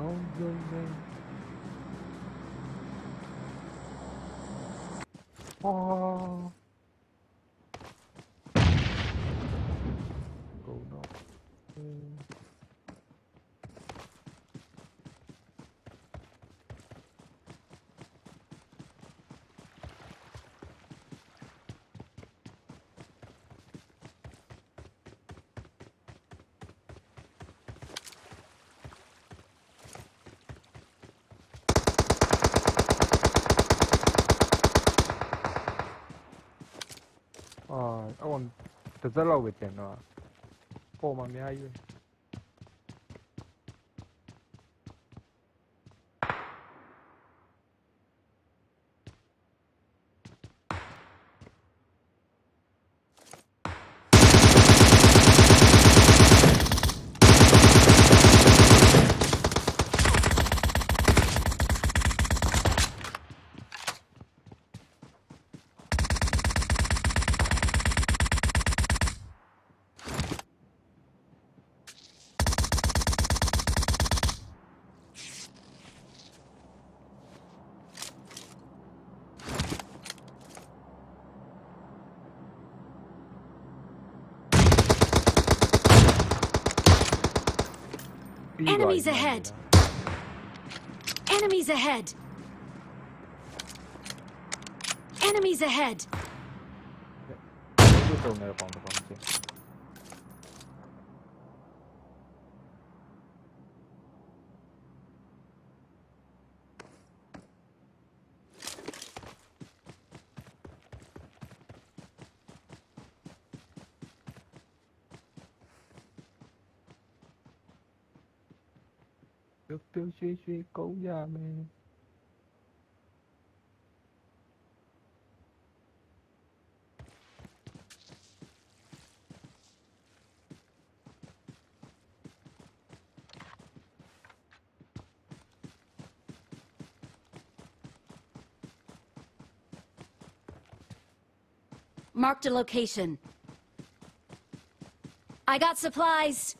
Không dừng lên Oh. တစ်သက်လောက်ပဲကျန်တော့ပေါ်မှာအများကြီးပဲ Enemies right ahead! Now. Enemies ahead! Enemies ahead! Nước tiêu Marked a location. I got supplies.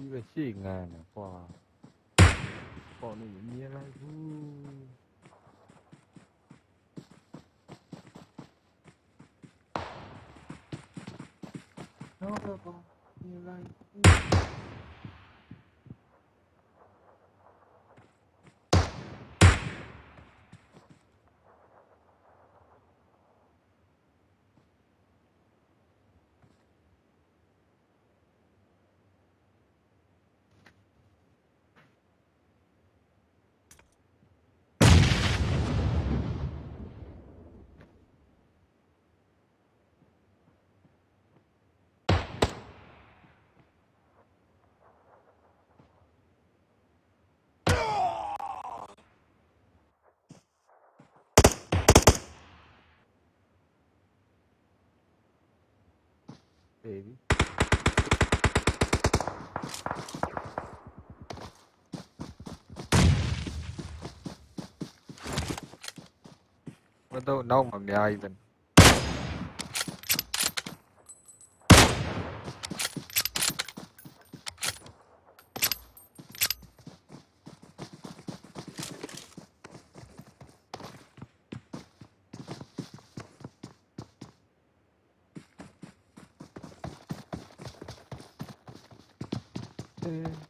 一个性爱的话，抱那个捏来撸。然后捏来。Baby. I don't know, mommy, I even. 음.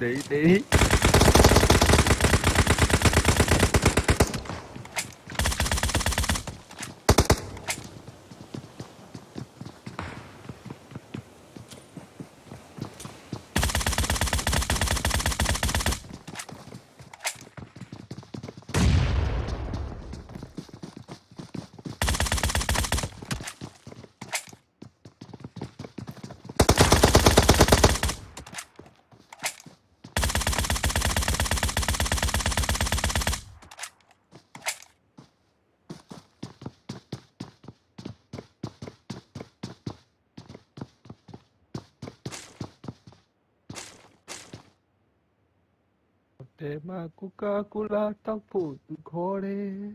Đi! Tema Coca-Cola, tampouco de core.